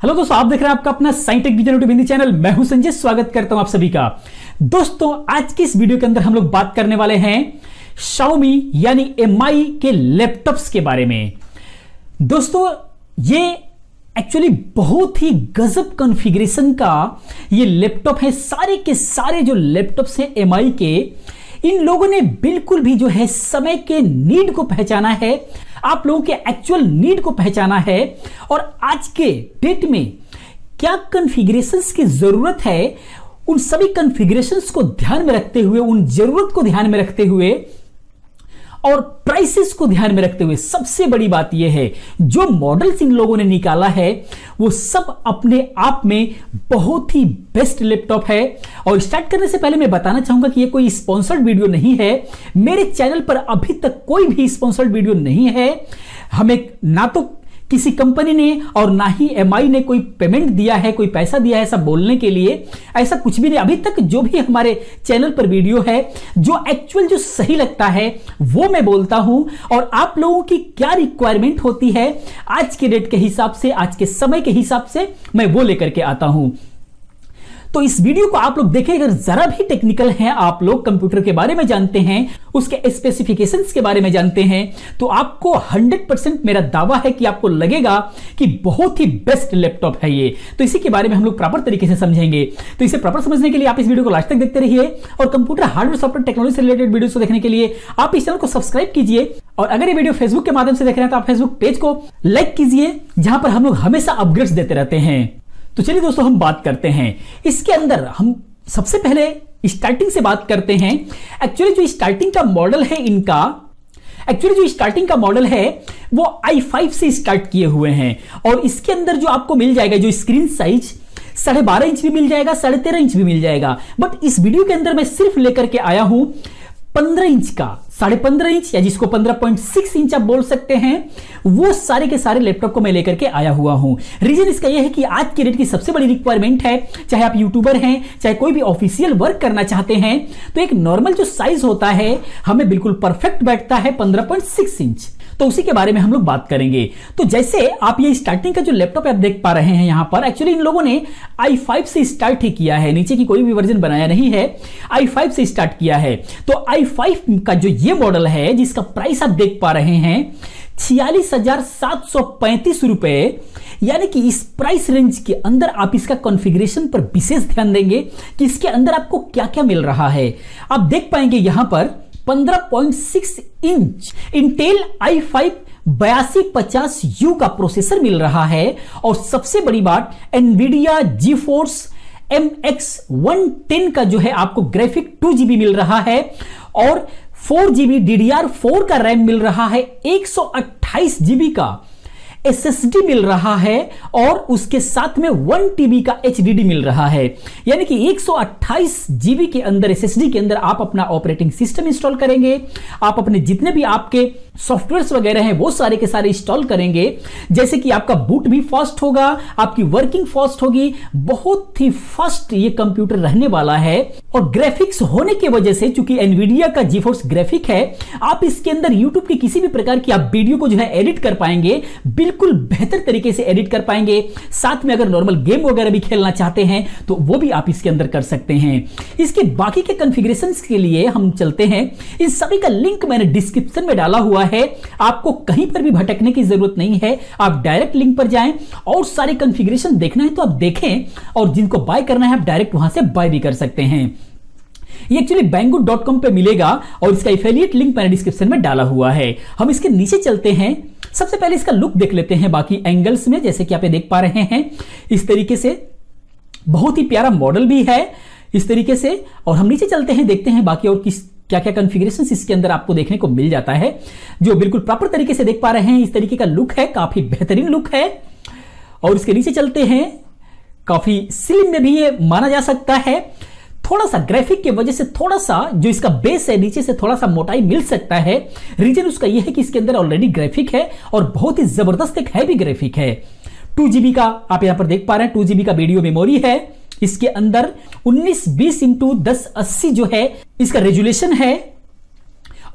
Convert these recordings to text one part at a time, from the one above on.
Hello दोस्तों, आप देख रहे हैं आपका अपना scientific vision YouTube Hindi channel. मैं हूँ संजय, स्वागत करता हूँ आप सभी का। दोस्तों, आज की इस वीडियो के अंदर हम लोग बात करने वाले हैं Xiaomi, यानी एमआई के लैपटॉप्स के बारे में। दोस्तों, ये एक्चुअली बहुत ही गजब कॉन्फ़िगरेशन का ये लैपटॉप है, सारे के सारे जो लैपटॉप्स हैं एमआई के, इन लोगों ने बिल्कुल भी जो है समय के नीड को पहचाना है। आप लोगों के एक्चुअल नीड को पहचाना है और आज के डेट में क्या कन्फिग्रेशन की ज़रूरत है, उन सभी कन्फिग्रेशन को ध्यान में रखते हुए, उन ज़रूरत को ध्यान में रखते हुए और प्राइसेस को ध्यान में रखते हुए सबसे बड़ी बात यह है, जो मॉडल्स इन लोगों ने निकाला है, वो सब अपने आप में बहुत ही बेस्ट लैपटॉप है। और स्टार्ट करने से पहले मैं बताना चाहूँगा कि ये कोई स्पॉन्सर्ड वीडियो नहीं है। मेरे चैनल पर अभी तक कोई भी स्पॉन्सर्ड वीडियो नहीं है। हमें ना तो किसी कंपनी ने और ना ही एमआई ने कोई पेमेंट दिया है, कोई पैसा दिया है ऐसा बोलने के लिए, ऐसा कुछ भी नहीं। अभी तक जो भी हमारे चैनल पर वीडियो है, जो एक्चुअल जो सही लगता है, वो मैं बोलता हूँ। और आप लोगों की क्या रिक्वायरमेंट होती है, आज के डेट के हिसाब से, आज के समय के हिसाब से, मैं वो लेकर के आता हूँ। तो इस वीडियो को आप लोग देखें, अगर जरा भी टेक्निकल हैं, आप लोग कंप्यूटर के बारे में जानते हैं, उसके स्पेसिफिकेशंस के बारे में जानते हैं तो आपको 100% मेरा दावा है कि आपको लगेगा कि बहुत ही बेस्ट लैपटॉप है ये। तो इसी के बारे में हम लोग प्रॉपर तरीके से समझेंगे। तो इसे प्रॉपर समझने के लिए आप इस वीडियो को लास्ट तक देखते रहिए और कंप्यूटर हार्डवेयर सॉफ्टवेयर टेक्नोलॉजी से रिलेटेड वीडियो को देखने के लिए आप इस चैनल को सब्सक्राइब कीजिए। और अगर ये वीडियो फेसबुक के माध्यम से देख रहे हैं तो आप फेसबुक पेज को लाइक कीजिए, जहाँ पर हम लोग हमेशा अपग्रेड्स देते रहते हैं। तो चलिए दोस्तों, हम बात करते हैं। इसके अंदर हम सबसे पहले स्टार्टिंग से बात करते हैं। एक्चुअली जो स्टार्टिंग का मॉडल है इनका एक्चुअली जो स्टार्टिंग का मॉडल है, वो i5 से स्टार्ट किए हुए हैं। और इसके अंदर जो आपको मिल जाएगा, जो स्क्रीन साइज़ साढ़े बारह इंच भी मिल जाएगा, साढ़े तेरह इंच भी मिल जाएगा। बट इस वीडियो के अंदर मैं सिर्फ़ लेकर के आया हूँ पंद्रह इंच का, साढ़े पंद्रह इंच, या जिसको पंद्रह पॉइंट सिक्स इंच आप बोल सकते हैं, वो सारे के सारे लैपटॉप को मैं लेकर के आया हुआ हूँ। रीजन इसका यह है कि आज के डेट की सबसे बड़ी रिक्वायरमेंट है, चाहे आप यूट्यूबर हैं, चाहे कोई भी ऑफिशियल वर्क करना चाहते हैं तो एक नॉर्मल जो साइज़ होता है, हमें बिल्कुल परफेक्ट बैठता है पंद्रह इंच। तो उसी के बारे में हम लोग बात करेंगे। तो जैसे आप ये स्टार्टिंग का जो लैपटॉप आप देख पा रहे हैं यहाँ पर एक्चुअली इन लोगों ने i5 से स्टार्ट ही किया है। नीचे की कोई भी वर्जन बनाया नहीं है। आई फाइव से स्टार्ट किया है। तो आई फाइव का जो ये मॉडल है, जिसका प्राइस आप देख पा रहे हैं, छियालीस हज़ार सात सौ पैंतीस रुपए। यानी कि इस प्राइस रेंज के अंदर आप इसका कॉन्फ़िगरेशन पर विशेष ध्यान देंगे कि इसके अंदर आपको क्या क्या मिल रहा है। आप देख पाएँगे यहाँ पर 15.6 इंच इंटेल आई फाइव बयासी पचास यू का प्रोसेसर मिल रहा है। और सबसे बड़ी बात Nvidia GeForce M X one ten का जो है आपको ग्राफिक टू जीबी मिल रहा है। और फोर जीबी डीडीआर फोर का रैम मिल रहा है, एक सौ अट्ठाईस जीबी का। एसएसडी मिल रहा है और उसके साथ में वन टीबी का HDD मिल रहा है। यानी कि 128 जीबी के अंदर एसएसडी के अंदर आप अपना ऑपरेटिंग सिस्टम इंस्टॉल करेंगे। आप अपने जितने भी आपके सॉफ्टवेयर वगैरह हैं, वो सारे के सारे इंस्टॉल करेंगे। जैसे कि आपका बूट भी फास्ट होगा, आपकी वर्किंग फास्ट होगी, बहुत ही फास्ट ये कंप्यूटर रहने वाला है। और ग्राफिक्स होने की वजह से, चूँकि एनवीडिया का जीफोर्स ग्राफिक है, आप इसके अंदर यूट्यूब की किसी भी प्रकार की आप वीडियो को जो है एडिट कर पाएँगे। बिल्कुल बेहतर तरीके से एडिट कर पाएँगे। साथ में अगर नॉर्मल गेम वगैरह भी खेलना चाहते हैं तो वो भी आप इसके अंदर कर सकते हैं। इसके बाकी के कंफिग्रेशन के लिए हम चलते हैं। इन सभी का लिंक मैंने डिस्क्रिप्शन में डाला हुआ है। आपको कहीं पर भी भटकने की ज़रूरत नहीं है। आप डायरेक्ट लिंक पर जाएँ और सारे कंफिग्रेशन देखना है तो आप देखें और जिनको बाय करना है, आप डायरेक्ट वहाँ से बाय भी कर सकते हैं। ये एक्चुअली बैंगू डॉट कॉम पर मिलेगा और इसका इफेलिएट लिंक मैंने डिस्क्रिप्शन में डाला हुआ है। हम इसके नीचे चलते हैं। सबसे पहले इसका लुक देख लेते हैं बाकी एंगल्स में, जैसे कि आप देख पा रहे हैं। इस तरीके से बहुत ही प्यारा मॉडल भी है इस तरीके से। और हम नीचे चलते हैं, देखते हैं बाकी और किस क्या क्या कॉन्फ़िगरेशन इसके अंदर आपको देखने को मिल जाता है। जो बिल्कुल प्रॉपर तरीके से देख पा रहे हैं, इस तरीके का लुक है, काफ़ी बेहतरीन लुक है। और इसके नीचे चलते हैं। काफ़ी स्लिम में भी ये माना जा सकता है। थोड़ा सा ग्राफिक की वजह से थोड़ा सा जो इसका बेस है, नीचे से थोड़ा सा मोटाई मिल सकता है। रीजन उसका यह है कि इसके अंदर ऑलरेडी ग्राफिक है और बहुत ही ज़बरदस्त एक हैवी ग्राफिक है। टू जीबी का आप यहाँ पर देख पा रहे हैं टू जीबी का वीडियो मेमोरी है। इसके अंदर 19 बीस इंटू दस अस्सी जो है, इसका रेजुलेशन है।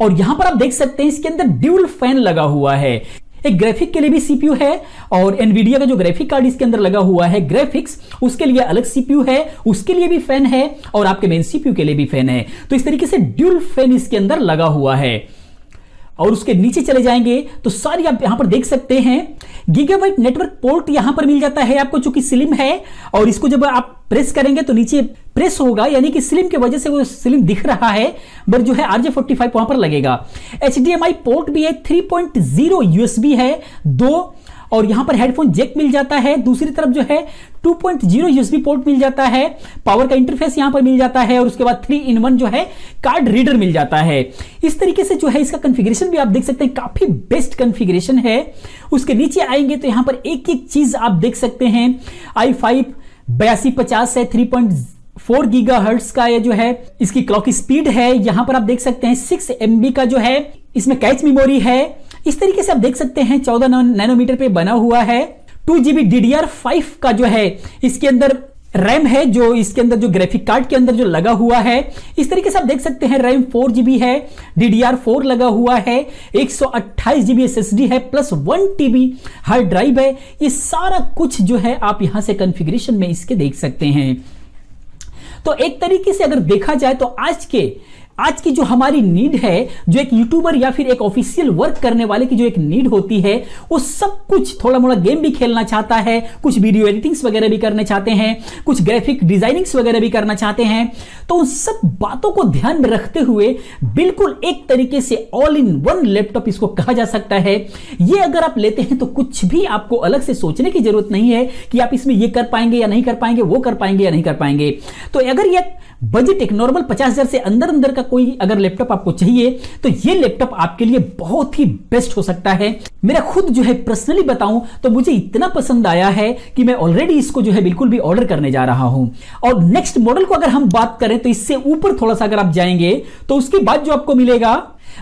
और यहाँ पर आप देख सकते हैं, इसके अंदर ड्यूल फ़ैन लगा हुआ है। एक ग्राफिक के लिए भी सीपीयू है और एनवीडिया का जो ग्राफिक कार्ड इसके अंदर लगा हुआ है ग्राफिक्स उसके लिए अलग सीपीयू है, उसके लिए भी फ़ैन है और आपके मेन सीपीयू के लिए भी फ़ैन है। तो इस तरीके से ड्यूल फ़ैन इसके अंदर लगा हुआ है। और उसके नीचे चले जाएँगे तो सारी आप यहाँ पर देख सकते हैं गीगाबाइट नेटवर्क पोर्ट यहाँ पर मिल जाता है आपको चूँकि स्लिम है, और इसको जब आप प्रेस करेंगे तो नीचे प्रेस होगा, यानी कि स्लिम की वजह से वो स्लिम दिख रहा है बट जो है आरजे फोर्टी फाइव वहाँ पर लगेगा। HDMI पोर्ट भी है थ्री पॉइंट ज़ीरो यूएसबी है, दो और यहाँ पर हेडफोन जेक मिल जाता है। दूसरी तरफ़ जो है 2.0 यूएसबी पोर्ट मिल जाता है। पावर का इंटरफेस यहाँ पर मिल जाता है और उसके बाद थ्री इन वन जो है कार्ड रीडर मिल जाता है। इस तरीके से जो है, इसका कंफिग्रेशन भी आप देख सकते हैं। काफ़ी बेस्ट कंफिग्रेशन है। उसके नीचे आएँगे तो यहाँ पर एक एक चीज़ आप देख सकते हैं। आई फाइव बयासी पचास है three point four gigahertz का ये जो है, इसकी क्लॉक स्पीड है। यहाँ पर आप देख सकते हैं सिक्स एमबी का जो है, इसमें कैच मेमोरी है। इस तरीके से आप देख सकते हैं, चौदह नैनोमीटर पे बना हुआ है। टू जीबी डीडीआर फाइव का जो है, इसके अंदर रैम है जो, इसके अंदर जो ग्राफिक कार्ड के अंदर जो लगा हुआ है। इस तरीके से आप देख सकते हैं, रैम फोर जीबी है डीडीआर फोर लगा हुआ है, एक सौ अट्ठाईस जीबी एसएसडी है plus one TB hard drive है। ये सारा कुछ जो है आप यहाँ से कंफिग्रेशन में इसके देख सकते हैं। तो एक तरीके से अगर देखा जाए तो आज के आज की जो हमारी नीड है, जो एक यूट्यूबर या फिर एक ऑफिशियल वर्क करने वाले की जो एक नीड होती है, वो सब कुछ थोड़ा मोड़ा गेम भी खेलना चाहता है, कुछ वीडियो एडिटिंग्स वगैरह भी करने चाहते हैं, कुछ ग्राफिक डिजाइनिंग्स वगैरह भी करना चाहते हैं। तो उन सब बातों को ध्यान में रखते हुए बिल्कुल एक तरीके से ऑल इन वन लैपटॉप इसको कहा जा सकता है। ये अगर आप लेते हैं तो कुछ भी आपको अलग से सोचने की ज़रूरत नहीं है कि आप इसमें ये कर पाएँगे या नहीं कर पाएँगे, वो कर पाएँगे या नहीं कर पाएँगे। तो अगर ये बजट एक नॉर्मल पचास से अंदर अंदर का कोई अगर लैपटॉप आपको चाहिए तो ये लैपटॉप आपके लिए बहुत ही बेस्ट हो सकता है। मेरा खुद जो है पर्सनली बताऊँ तो मुझे इतना पसंद आया है कि मैं ऑलरेडी इसको जो है बिल्कुल भी ऑर्डर करने जा रहा हूँ। और नेक्स्ट मॉडल को अगर हम बात करें तो इससे ऊपर थोड़ा सा अगर आप जाएँगे तो उसके बाद जो आपको मिलेगा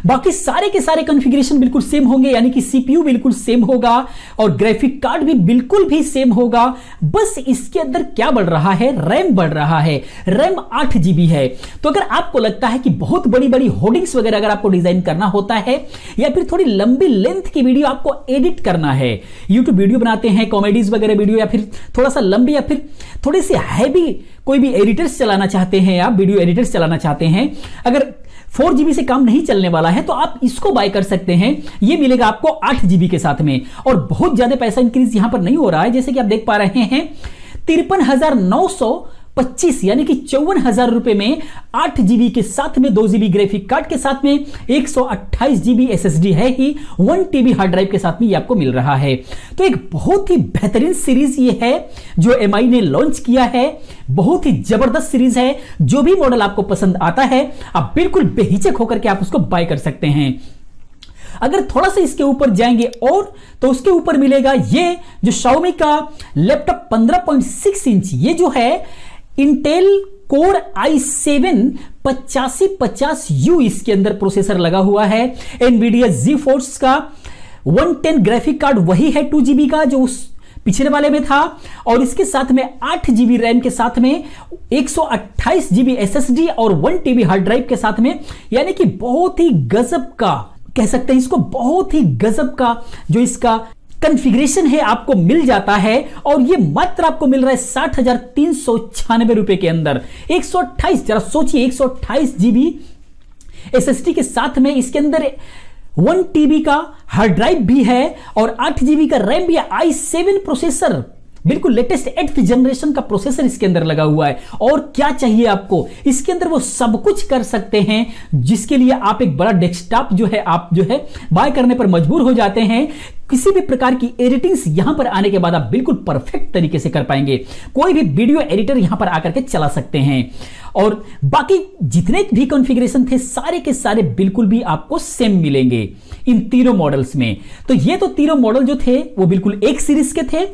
बाकी सारे के सारे कॉन्फ़िगरेशन बिल्कुल सेम होंगे, यानी कि सीपीयू बिल्कुल सेम होगा और ग्राफिक कार्ड भी बिल्कुल भी सेम होगा। बस इसके अंदर क्या बढ़ रहा है? रैम बढ़ रहा है। रैम आठ जीबी है। तो अगर आपको लगता है कि बहुत बड़ी बड़ी होर्डिंग्स वगैरह अगर आपको डिज़ाइन करना होता है, या फिर थोड़ी लंबी लेंथ की वीडियो आपको एडिट करना है यूट्यूब वीडियो बनाते हैं कॉमेडीज वगैरह वीडियो या फिर थोड़ा सा लंबी, या फिर थोड़ी सी हैवी कोई भी एडिटर्स चलाना चाहते हैं आप वीडियो एडिटर्स चलाना चाहते हैं, अगर फोर जीबी से कम नहीं चलने वाला है तो आप इसको बाय कर सकते हैं। ये मिलेगा आपको आठ जीबी के साथ में। और बहुत ज़्यादा पैसा इंक्रीज यहाँ पर नहीं हो रहा है, जैसे कि आप देख पा रहे हैं, तिरपन हज़ार नौ सौ पच्चीस, यानी कि चौवन हज़ार रुपए में आठ जीबी के साथ में, दो जीबी ग्राफिक कार्ड के साथ में एक सौ अट्ठाईस जीबी एसएसडी है ही वन टीबी हार्ड ड्राइव के साथ में ये आपको मिल रहा है। तो एक बहुत ही बेहतरीन सीरीज़ ये है, जो एम ने लॉन्च किया है। बहुत ही ज़बरदस्त सीरीज़ है। जो भी मॉडल आपको पसंद आता है, आप बिल्कुल बेहिचक होकर के आप उसको बाय कर सकते हैं। अगर थोड़ा सा इसके ऊपर जाएँगे और तो उसके ऊपर मिलेगा ये, जो शाओमी का लैपटॉप 15.6 इंच ये जो है इंटेल कोर आई सेवन पचासी पचास यू इसके अंदर प्रोसेसर लगा हुआ है। एनवीडिया जी फोर्स का 110 ग्राफिक कार्ड वही है टू जीबी का जो उस पिछले वाले में था। और इसके साथ में आठ जीबी रैम के साथ में एक सौ अट्ठाईस जीबी एसएसडी और वन टीबी हार्ड ड्राइव के साथ में, यानी कि बहुत ही गजब का, कह सकते हैं इसको बहुत ही गजब का जो इसका कन्फिग्रेशन है, आपको मिल जाता है और ये मात्र आपको मिल रहा है साठ हज़ार तीन सौ छियानबे रुपए के अंदर। एक सौ अट्ठाईस, जरा सोचिए, एक सौ अट्ठाईस जीबी एसएसडी के साथ में इसके अंदर वन टीबी का हार्ड ड्राइव भी है और आठ जीबी का रैम भी है। आई सेवन प्रोसेसर बिल्कुल लेटेस्ट एट्थ जनरेशन का प्रोसेसर इसके अंदर लगा हुआ है। और क्या चाहिए आपको? इसके अंदर वो सब कुछ कर सकते हैं, जिसके लिए आप एक बड़ा डेस्कटॉप जो है, आप जो है बाय करने पर मजबूर हो जाते हैं। किसी भी प्रकार की एडिटिंग्स यहाँ पर आने के बाद आप बिल्कुल परफेक्ट तरीके से कर पाएँगे। कोई भी वीडियो एडिटर यहाँ पर आकर के चला सकते हैं। और बाकी जितने भी कॉन्फ़िगरेशन थे, सारे के सारे बिल्कुल भी आपको सेम मिलेंगे इन तीनों मॉडल्स में। तो ये तो तीनों मॉडल जो थे, वो बिल्कुल एक सीरीज़ के थे।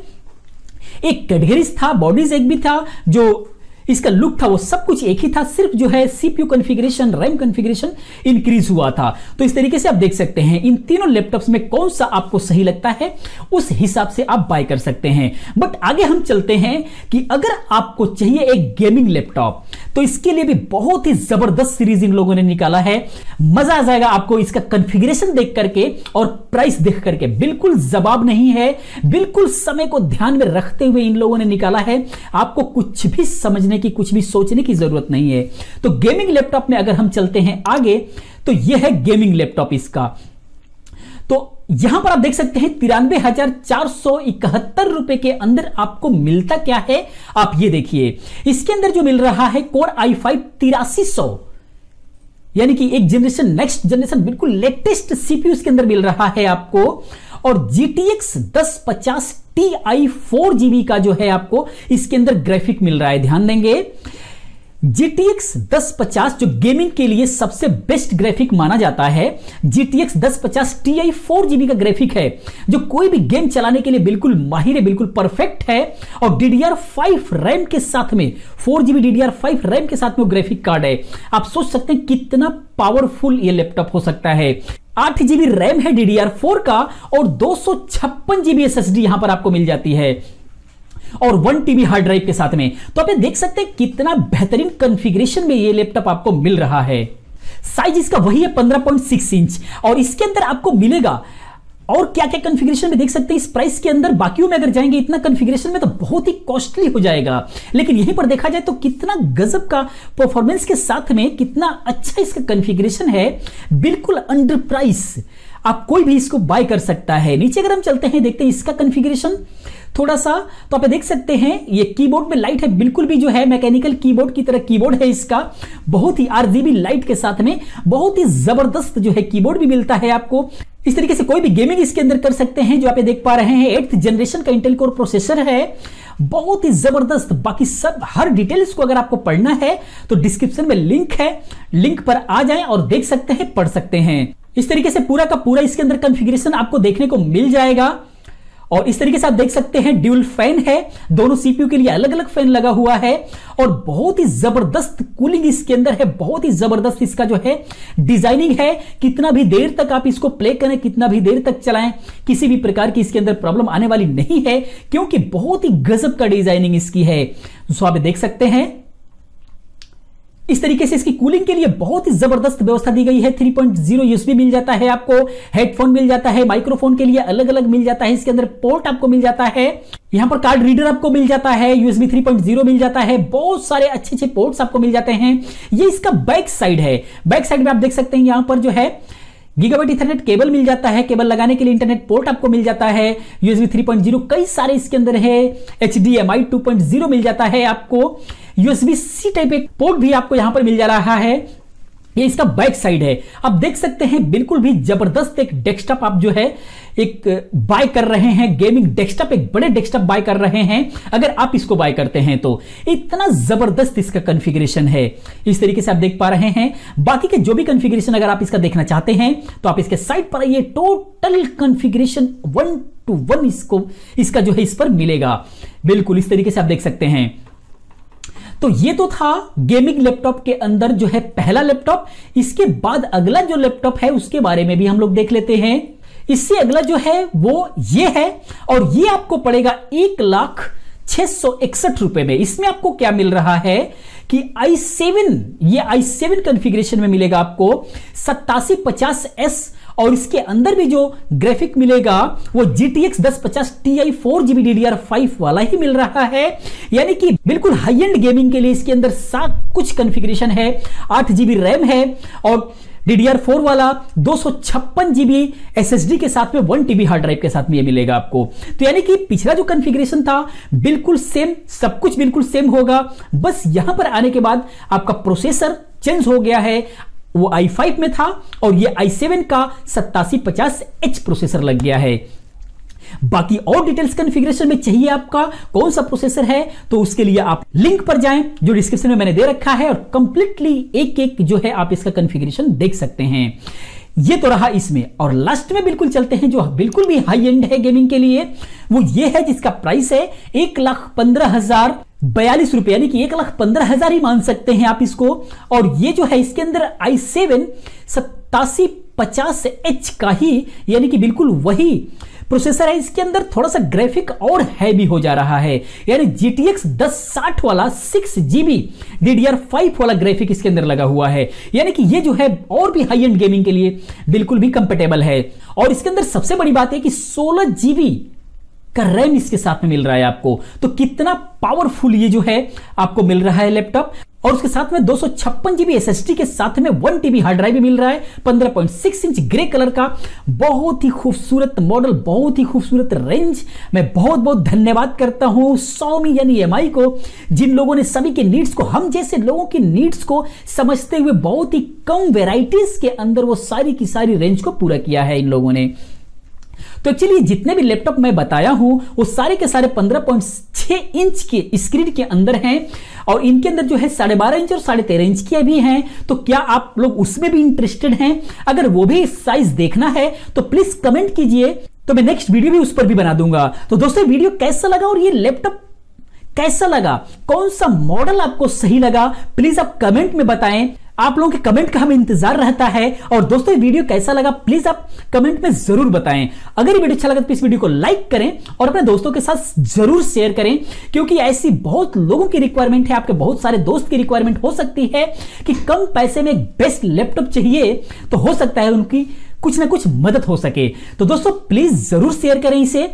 एक कैटेगरीज था बॉडीज एक भी था, जो इसका लुक था, वो सब कुछ एक ही था, सिर्फ़ जो है CPU configuration RAM configuration increase हुआ था। तो इस तरीके से आप देख सकते हैं, इन तीनों लैपटॉप्स में कौन सा आपको सही लगता है, उस हिसाब से आप बाय कर सकते हैं। बट आगे हम चलते हैं कि अगर आपको चाहिए एक गेमिंग लैपटॉप तो इसके लिए भी बहुत ही ज़बरदस्त सीरीज़ इन लोगों ने निकाला है। मज़ा आ जाएगा आपको इसका कंफिग्रेशन देख करके और प्राइस देख करके। बिल्कुल जवाब नहीं है। बिल्कुल समय को ध्यान में रखते हुए इन लोगों ने निकाला है। आपको कुछ भी समझने की, कुछ भी सोचने की ज़रूरत नहीं है। तो गेमिंग लैपटॉप में अगर हम चलते हैं आगे तो यह है गेमिंग लैपटॉप इसका। यहाँ पर आप देख सकते हैं तिरानवे हज़ार चार सौ इकहत्तर रुपए के अंदर आपको मिलता क्या है? आप ये देखिए, इसके अंदर जो मिल रहा है कोर आई फाइव तिरासी सौ। यानी कि एक जनरेशन नेक्स्ट जनरेशन बिल्कुल लेटेस्ट सीपीयू के अंदर मिल रहा है आपको। और जीटीएक्स दस पचास टी आई फोर जीबी का जो है आपको, इसके अंदर ग्राफिक मिल रहा है। ध्यान देंगे GTX 1050 जो गेमिंग के लिए सबसे बेस्ट ग्राफिक माना जाता है GTX 1050 Ti 4GB का ग्राफिक है, जो कोई भी गेम चलाने के लिए बिल्कुल माहिर है, बिल्कुल परफेक्ट है, और DDR5 रैम के साथ में 4GB DDR5 रैम के साथ में ग्राफिक कार्ड है। आप सोच सकते हैं कितना पावरफुल ये लैपटॉप हो सकता है। आठ जीबी रैम है DDR4 का, और दो सौ छप्पन जीबी एस एस डी यहाँ पर आपको मिल जाती है। और वन टीबी हार्ड ड्राइव के साथ में। तो आप देख सकते हैं कितना बेहतरीन कॉन्फ़िगरेशन में ये लैपटॉप आपको मिल रहा है। साइज़ इसका वही है 15.6 इंच और इसके अंदर आपको मिलेगा। और क्या क्या कॉन्फ़िगरेशन में देख सकते हैं? इस प्राइस के अंदर बाकियों में अगर जाएँगे, इतना कॉन्फ़िगरेशन में तो बहुत ही कॉस्टली हो जाएगा। लेकिन यहीं पर देखा जाए तो कितना गजब का परफॉर्मेंस के साथ में कितना अच्छा इसका कॉन्फ़िगरेशन है। बिल्कुल अंडर प्राइस आप कोई भी इसको बाय कर सकता है। नीचे अगर हम चलते हैं, देखते हैं इसका कॉन्फ़िगरेशन थोड़ा सा तो आप देख सकते हैं, ये कीबोर्ड में लाइट है, बिल्कुल भी जो है मैकेनिकल कीबोर्ड की तरह कीबोर्ड है इसका। बहुत ही आरजीबी लाइट के साथ में, बहुत ही ज़बरदस्त जो है कीबोर्ड भी मिलता है आपको। इस तरीके से कोई भी गेमिंग इसके अंदर कर सकते हैं, जो आप देख पा रहे हैं एट्थ जनरेशन का इंटेल कोर प्रोसेसर है। बहुत ही ज़बरदस्त, बाकी सब, हर डिटेल्स को अगर आपको पढ़ना है तो डिस्क्रिप्शन में लिंक है। लिंक पर आ जाएँ और देख सकते हैं, पढ़ सकते हैं। इस तरीके से पूरा का पूरा इसके अंदर कॉन्फ़िगरेशन आपको देखने को मिल जाएगा। और इस तरीके से आप देख सकते हैं ड्यूल फ़ैन है। दोनों सीपीयू के लिए अलग अलग फ़ैन लगा हुआ है। और बहुत ही ज़बरदस्त कूलिंग इसके अंदर है। बहुत ही ज़बरदस्त इसका जो है डिज़ाइनिंग है। कितना भी देर तक आप इसको प्ले करें, कितना भी देर तक चलाएँ, किसी भी प्रकार की इसके अंदर प्रॉब्लम आने वाली नहीं है। क्योंकि बहुत ही गजब का डिज़ाइनिंग इसकी है। तो आप देख सकते हैं इस तरीके से इसकी कूलिंग के लिए बहुत ही ज़बरदस्त व्यवस्था दी गई है। 3.0 यूएसबी मिल जाता है आपको हेडफोन मिल जाता है माइक्रोफोन के लिए अलग अलग मिल जाता है, इसके अंदर पोर्ट आपको मिल जाता है। यहाँ पर कार्ड रीडर आपको मिल जाता है यूएसबी 3.0 मिल जाता है, बहुत सारे अच्छे अच्छे पोर्ट्स आपको मिल जाते हैं। ये इसका बैक साइड है। बैक साइड में आप देख सकते हैं यहाँ पर जो है गीगाबाइट इथरनेट केबल मिल जाता है केबल लगाने के लिए इंटरनेट पोर्ट आपको मिल जाता है। यूएसबी 3.0 कई सारे इसके अंदर है। एच डी मिल जाता है आपको। यूएसबी सी टाइप एक पोर्ट भी आपको यहाँ पर मिल जा रहा है। ये इसका बैक साइड है। आप देख सकते हैं, बिल्कुल भी ज़बरदस्त एक डेस्कटॉप आप जो है, एक बाय कर रहे हैं। गेमिंग डेस्कटॉप एक बड़े डेस्कटॉप बाय कर रहे हैं। अगर आप इसको बाय करते हैं तो इतना ज़बरदस्त इसका कॉन्फ़िगरेशन है। इस तरीके से आप देख पा रहे हैं। बाकी के जो भी कॉन्फ़िगरेशन अगर आप इसका देखना चाहते हैं तो आप इसके साइट पर आइए। Total configuration one two one इसको, इसका जो है इस पर मिलेगा। बिल्कुल इस तरीके से आप देख सकते हैं। तो ये तो था गेमिंग लैपटॉप के अंदर जो है पहला लैपटॉप इसके बाद अगला जो लैपटॉप है, उसके बारे में भी हम लोग देख लेते हैं। इससे अगला जो है, वो ये है और ये आपको पड़ेगा एक लाख छह सौ इकसठ रुपए में। इसमें आपको क्या मिल रहा है कि i7 ये i7 कॉन्फ़िगरेशन में मिलेगा आपको। सत्तासी पचास एस और इसके अंदर भी जो ग्राफिक मिलेगा, वो GTX 1050 Ti 4GB DDR5 वाला ही मिल रहा है। यानी कि बिल्कुल हाई एंड गेमिंग के लिए इसके अंदर सब कुछ कॉन्फ़िगरेशन है। आठ जीबी रैम है और DDR4 वाला दो सौ छप्पन जीबी एसएसडी के साथ में वन टीबी हार्ड ड्राइव के साथ में ये मिलेगा आपको। तो यानी कि पिछला जो कॉन्फ़िगरेशन था, बिल्कुल सेम सब कुछ बिल्कुल सेम होगा। बस यहाँ पर आने के बाद आपका प्रोसेसर चेंज हो गया है। वो i5 में था और ये i7 का सत्तासी पचास एच प्रोसेसर लग गया है। बाकी और डिटेल्स कॉन्फ़िगरेशन में चाहिए आपका कौन सा प्रोसेसर है तो उसके लिए आप लिंक पर जाएँ, जो डिस्क्रिप्शन में मैंने दे रखा है और कंप्लीटली एक एक जो है आप इसका कॉन्फ़िगरेशन देख सकते हैं। ये तो रहा इसमें। और लास्ट में बिल्कुल चलते हैं, जो बिल्कुल भी हाई एंड है गेमिंग के लिए, वो ये है जिसका प्राइस है एक लाख पंद्रह हज़ार बयालीस रुपए यानी कि एक लाख पंद्रह हज़ार ही मान सकते हैं आप इसको। और ये जो है, इसके अंदर आई सेवन सत्तासी पचास एच का ही, यानी कि बिल्कुल वही प्रोसेसर है। इसके अंदर थोड़ा सा ग्राफिक और हैवी हो जा रहा है। यानी GTX 1060 वाला सिक्स जीबी डीडीआर फाइव वाला ग्राफिक इसके अंदर लगा हुआ है। यानी कि ये जो है, और भी हाई एंड गेमिंग के लिए बिल्कुल भी कंपेटेबल है। और इसके अंदर सबसे बड़ी बात है कि सोलह जीबी का रैम इसके साथ में मिल रहा है आपको। तो कितना पावरफुल ये जो है, आपको मिल रहा है लैपटॉप और उसके साथ में दो सौ छप्पन जीबी एस के साथ में वन टीबी हार्ड ड्राइव भी मिल रहा है 15.6 इंच ग्रे कलर का। बहुत ही खूबसूरत मॉडल बहुत ही खूबसूरत रेंज मैं बहुत बहुत धन्यवाद करता हूँ सौमी यानी एमआई को, जिन लोगों ने सभी के नीड्स को, हम जैसे लोगों की नीड्स को समझते हुए बहुत ही कम वेराइटीज के अंदर वो सारी की सारी रेंज को पूरा किया है इन लोगों ने। तो चलिए जितने भी लैपटॉप मैं बताया हूँ, वो सारे के सारे 15.6 इंच के स्क्रीन के अंदर हैं और इनके अंदर जो है साढ़े बारह इंच और साढ़े तेरह इंच के भी हैं। तो क्या आप लोग उसमें भी इंटरेस्टेड हैं? अगर वो भी साइज़ देखना है तो प्लीज़ कमेंट कीजिए। तो मैं नेक्स्ट वीडियो भी उस पर भी बना दूँगा। तो दोस्तों वीडियो कैसा लगा और ये लैपटॉप कैसा लगा? कौन सा मॉडल आपको सही लगा? प्लीज़ आप कमेंट में बताएँ। आप लोगों के कमेंट का हमें इंतज़ार रहता है। और दोस्तों, ये वीडियो कैसा लगा प्लीज़ आप कमेंट में ज़रूर बताएँ। अगर ये वीडियो अच्छा लगा तो इस वीडियो को लाइक करें और अपने दोस्तों के साथ ज़रूर शेयर करें, क्योंकि ऐसी बहुत लोगों की रिक्वायरमेंट है। आपके बहुत सारे दोस्त की रिक्वायरमेंट हो सकती है कि कम पैसे में बेस्ट लैपटॉप चाहिए तो हो सकता है उनकी कुछ ना कुछ मदद हो सके। तो दोस्तों प्लीज़ ज़रूर शेयर करें इसे।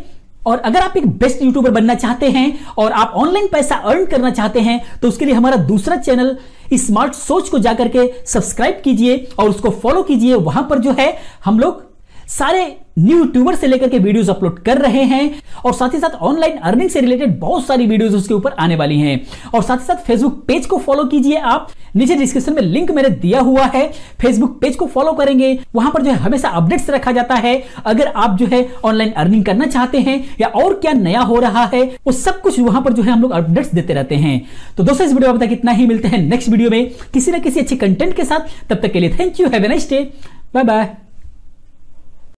और अगर आप एक बेस्ट यूट्यूबर बनना चाहते हैं और आप ऑनलाइन पैसा अर्न करना चाहते हैं तो उसके लिए हमारा दूसरा चैनल स्मार्ट सोच को जाकर के सब्सक्राइब कीजिए और उसको फॉलो कीजिए। वहाँ पर जो है, हम लोग सारे न्यू यूट्यूबर से लेकर के वीडियोस अपलोड कर रहे हैं और साथ ही साथ ऑनलाइन अर्निंग से रिलेटेड बहुत सारी वीडियोस उसके ऊपर आने वाली हैं। और साथ ही साथ फेसबुक पेज को फॉलो कीजिए आप। नीचे डिस्क्रिप्शन में लिंक मेरे दिया हुआ है। फेसबुक पेज को फॉलो करेंगे। वहाँ पर जो है हमेशा अपडेट्स रखा जाता है। अगर आप जो है ऑनलाइन अर्निंग करना चाहते हैं या और क्या नया हो रहा है, वो सब कुछ वहाँ पर जो है हम लोग अपडेट्स देते रहते हैं। तो दोस्तों, इस वीडियो में तक इतना ही। मिलते हैं नेक्स्ट वीडियो में। किसी ना किसी अच्छे कंटेंट के साथ। तब तक के लिए thank you have a nice day bye bye